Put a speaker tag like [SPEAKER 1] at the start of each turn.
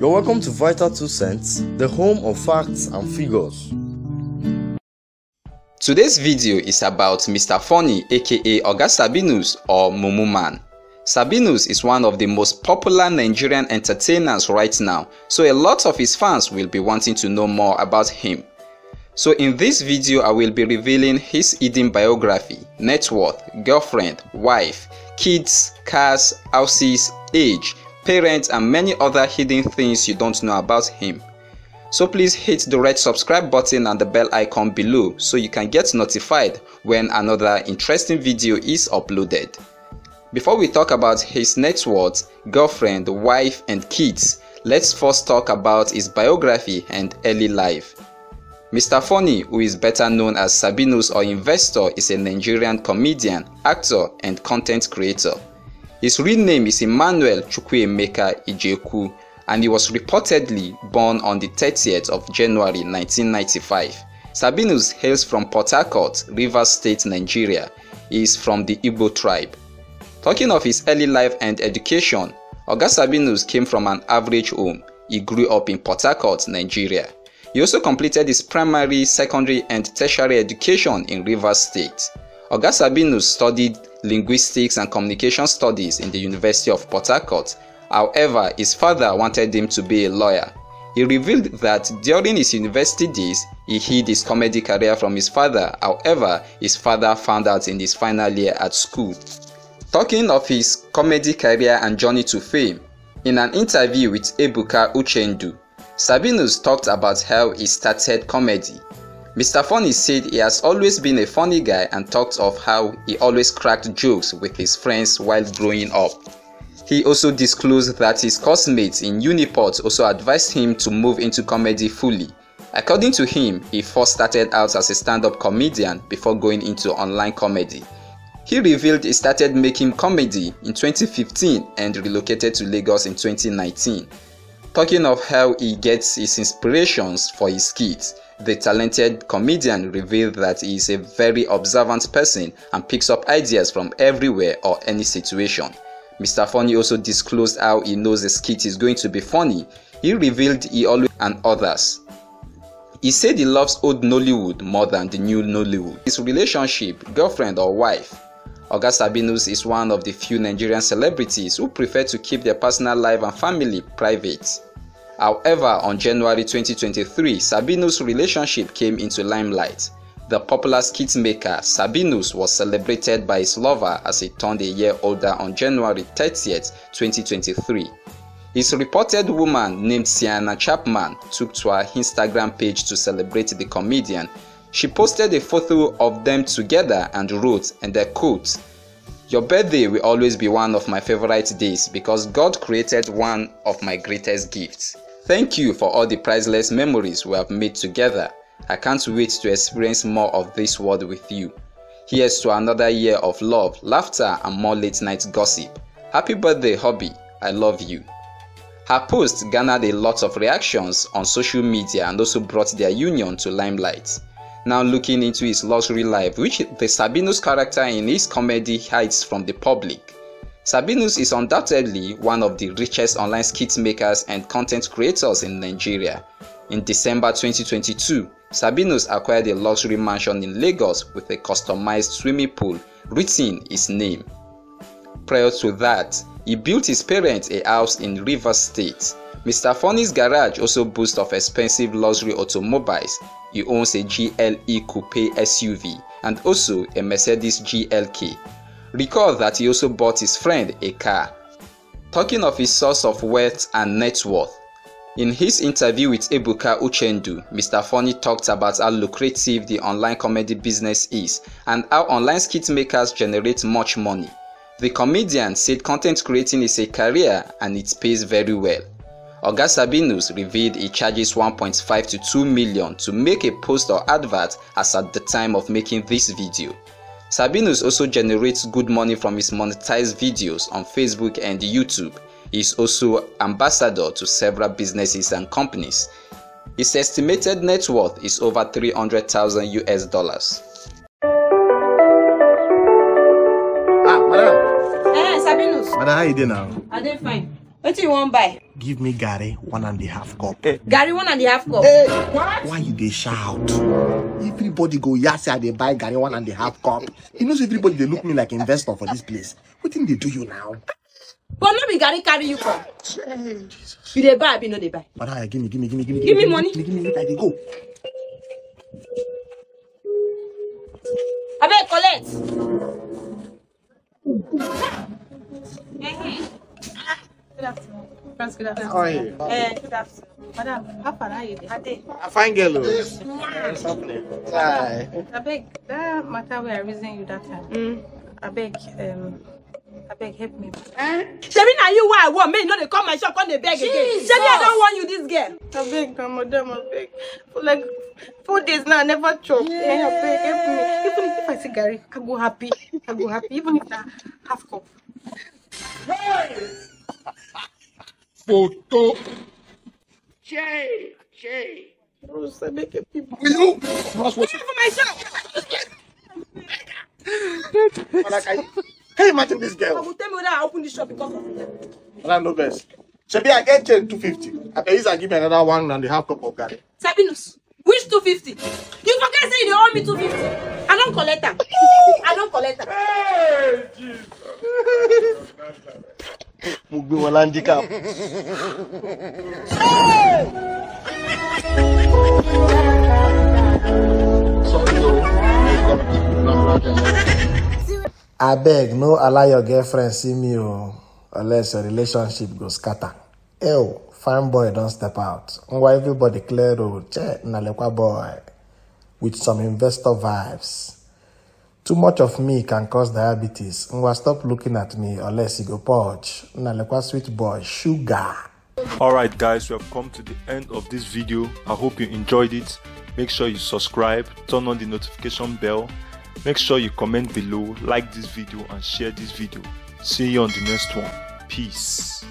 [SPEAKER 1] You're welcome to Vital Two Cents, the home of facts and figures.
[SPEAKER 2] Today's video is about Mr. Funny aka Oga Sabinus or Mumu Man. Sabinus is one of the most popular Nigerian entertainers right now, so a lot of his fans will be wanting to know more about him. So in this video I will be revealing his hidden biography, net worth, girlfriend, wife, kids, cars, houses, age, parents and many other hidden things you don't know about him. So please hit the red subscribe button and the bell icon below so you can get notified when another interesting video is uploaded. Before we talk about his net worth, girlfriend, wife and kids, let's first talk about his biography and early life. Mr. Funny, who is better known as Sabinus or Investor, is a Nigerian comedian, actor and content creator. His real name is Emmanuel Chukwuemeka Ejekwu and he was reportedly born on the 30th of January 1995. Sabinus hails from Port Harcourt, Rivers State, Nigeria. He is from the Igbo tribe. Talking of his early life and education, Oga Sabinus came from an average home. He grew up in Port Harcourt, Nigeria. He also completed his primary, secondary and tertiary education in Rivers State. Oga Sabinus studied linguistics and communication studies in the University of Port Harcourt. However, his father wanted him to be a lawyer. He revealed that during his university days, he hid his comedy career from his father. However, his father found out in his final year at school. Talking of his comedy career and journey to fame, in an interview with Ebuka Uchendu, Sabinus talked about how he started comedy. Mr. Funny said he has always been a funny guy and talked of how he always cracked jokes with his friends while growing up. He also disclosed that his classmates in Uniport also advised him to move into comedy fully. According to him, he first started out as a stand-up comedian before going into online comedy. He revealed he started making comedy in 2015 and relocated to Lagos in 2019. Talking of how he gets his inspirations for his skits, the talented comedian revealed that he is a very observant person and picks up ideas from everywhere or any situation. Mr. Funny also disclosed how he knows the skit is going to be funny. He revealed he always and others. He said he loves old Nollywood more than the new Nollywood. His relationship, girlfriend or wife. Oga Sabinus is one of the few Nigerian celebrities who prefer to keep their personal life and family private. However, on January 2023, Sabinus' relationship came into limelight. The popular skit maker Sabinus was celebrated by his lover as he turned a year older on January 30, 2023. His reported woman named Sienna Chapman took to her Instagram page to celebrate the comedian. She posted a photo of them together and wrote, and I quote, Your birthday will always be one of my favorite days because God created one of my greatest gifts. Thank you for all the priceless memories we have made together. I can't wait to experience more of this world with you. Here's to another year of love, laughter, and more late night gossip. Happy birthday, hubby. I love you. Her post garnered a lot of reactions on social media and also brought their union to limelight. Now looking into his luxury life, which the Sabinus' character in his comedy hides from the public. Sabinus is undoubtedly one of the richest online skit makers and content creators in Nigeria. In December 2022, Sabinus acquired a luxury mansion in Lagos with a customized swimming pool written his name. Prior to that, he built his parents a house in Rivers State. Mr. Funny's garage also boasts of expensive luxury automobiles. He owns a GLE Coupe SUV and also a Mercedes GLK. Recall that he also bought his friend a car. Talking of his source of wealth and net worth, in his interview with Ebuka Uchendu, Mr. Funny talked about how lucrative the online comedy business is and how online skit makers generate much money. The comedian said content creating is a career and it pays very well. Oga Sabinus revealed he charges 1.5 to 2 million to make a post or advert as at the time of making this video. Sabinus also generates good money from his monetized videos on Facebook and YouTube. He is also ambassador to several businesses and companies. His estimated net worth is over 300,000 US dollars.
[SPEAKER 3] Ah, madam.
[SPEAKER 4] Eh, Sabinus.
[SPEAKER 3] Madam, how you doing now?
[SPEAKER 4] I dey fine.
[SPEAKER 3] What do you want buy?
[SPEAKER 4] Give me Gary one and a half cup.
[SPEAKER 3] Gary one and a half cup.
[SPEAKER 4] Hey, why you dey shout? Everybody go yes, I dey buy Gary one and a half cup. You know, so everybody they look me like investor for this place. What thing they do you now?
[SPEAKER 3] But no be Gary carry you come. You dey buy, abi no dey buy.
[SPEAKER 4] Madam, give me, give me, give me, give me,
[SPEAKER 3] Give me money.
[SPEAKER 4] Give me, give me, I dey go.
[SPEAKER 3] Abeg collect.
[SPEAKER 5] Good afternoon. Friends, good afternoon.
[SPEAKER 4] How are you?
[SPEAKER 5] Eh, good afternoon. Madam, how far are you? Ade,
[SPEAKER 4] I find girl. oh. What's happening? Hi.
[SPEAKER 5] I beg that matter where I reason you that time.
[SPEAKER 3] Mm.
[SPEAKER 5] I beg, um, I beg help me.
[SPEAKER 3] Shebi na you why I want make you no dey come my shop come dey beg again. Shebi I don warn you this girl.
[SPEAKER 5] I beg, na madam, I beg. For like four days now, I never chop. Eh, I beg, help me. Even if I see garri, I go happy. I go happy. Even if na half cup.
[SPEAKER 4] Photo. Shay, Shay.
[SPEAKER 5] Rose, I beg help me.
[SPEAKER 4] Will you? Cross what?
[SPEAKER 3] For my shop.
[SPEAKER 4] Madam, can you? Can you imagine this
[SPEAKER 3] I
[SPEAKER 4] girl?
[SPEAKER 3] go tell me whether I open this shop because of you.
[SPEAKER 4] Madam, no best. Shebi, I get change 250. I can use and give me another one and a half cup of garri.
[SPEAKER 3] Sabinus, which 250? You forget say you dey owe me 250. I don collect am. I don collect am.
[SPEAKER 4] Mo gbé wọn handicap. abeg no allow your girlfriend see me o unless your relationship go scatter. ew fine boy don step out ngwa everybody clear road che nnalekwa boy with some investor vibes. Too much of me can cause diabetes. Ngwa stop looking at me unless you go purge. Nnalekwa sweet boy sugar.
[SPEAKER 6] Alright guys, we have come to the end of this video. I hope you enjoyed it. Make sure you subscribe, turn on the notification bell. Make sure you comment below, like this video and share this video. See you on the next one. Peace.